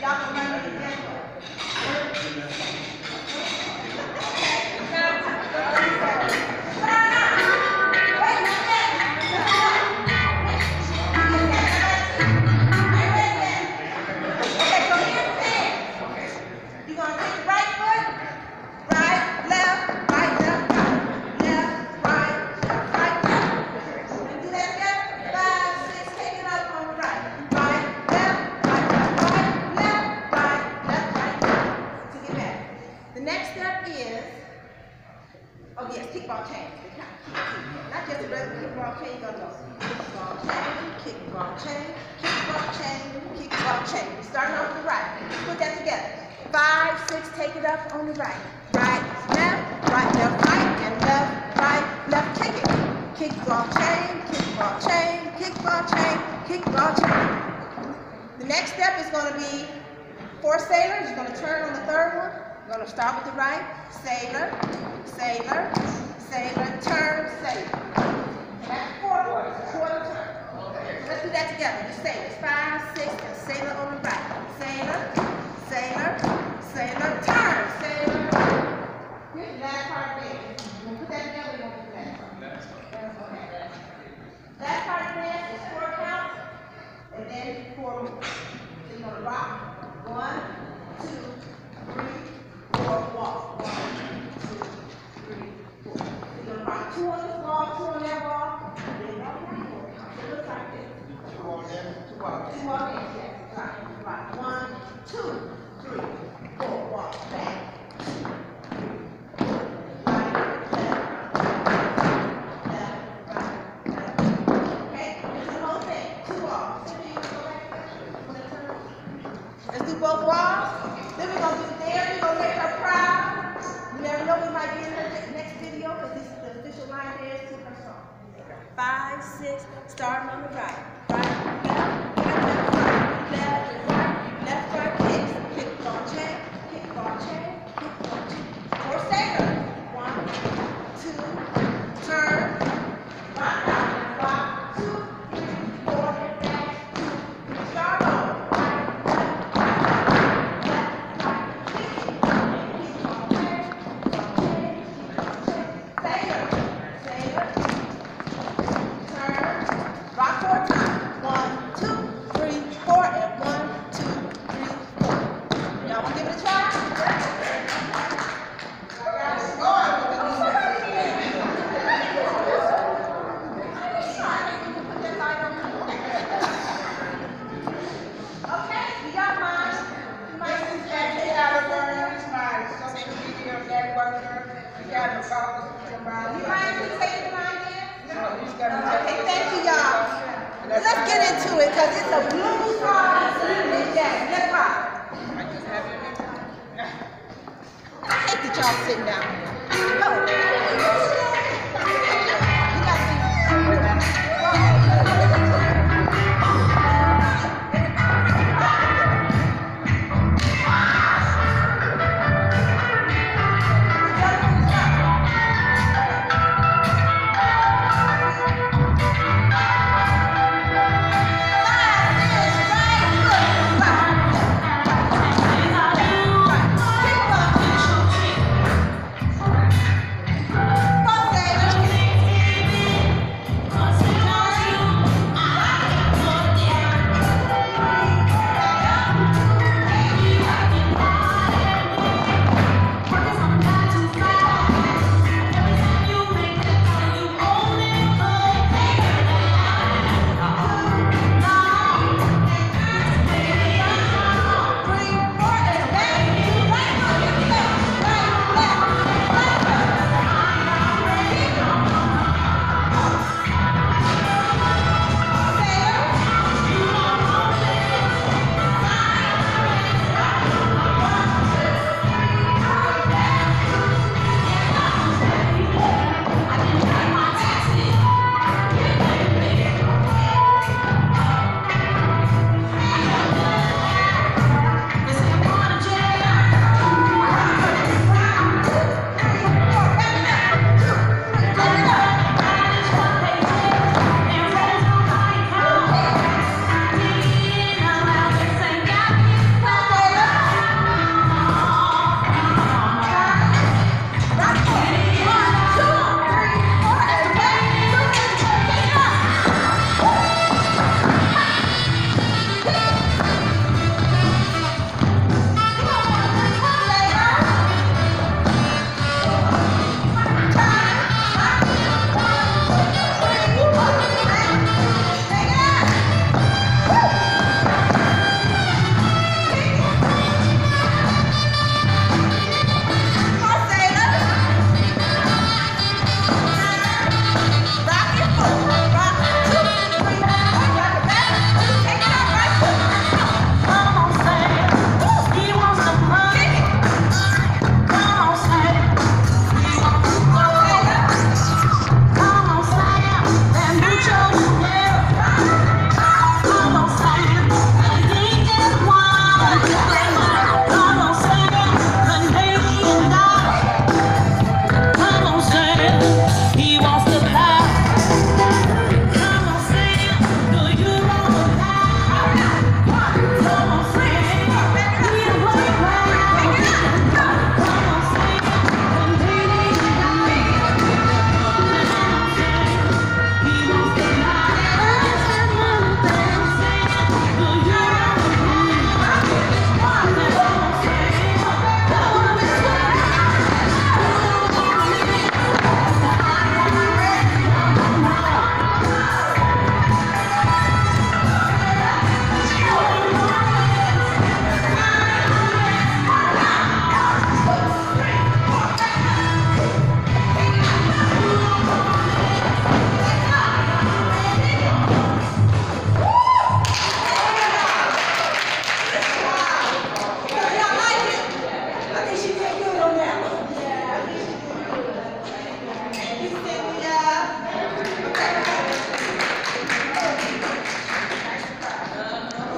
Y'all change, kickball change, kickball change, kickball change. We're starting off the right. Put that together. Five, six, take it up on the right. Right, left, right, left, right, and left, right, left, kick it. Kickball change, kick, kickball change, kick, kickball change, kick, kickball change. The next step is gonna be four sailors. You're gonna turn on the third one. You're gonna start with the right. Sailor, sailor, sailor, turn, sailor. That's quarter, quarter turn. Let's do that together. The sailors, five, six, and sailor on the right. Sailor, sailor, sailor, turn, sailor. Here's the last part of it. We'll put that together, we're gonna do that. Okay. Last part of this is four counts, and then four moves. So you're gonna rock, one, two, three, four, walk. One, two, three, four. So you're gonna rock two on this ball, two on that ball, and then rock one more. So it looks like this. Two on in, two out. Two on in, yes, Five, six, starting on the right. Let's get into it because it's a blues song. It's jazz. Let's rock. I hate that y'all sitting down.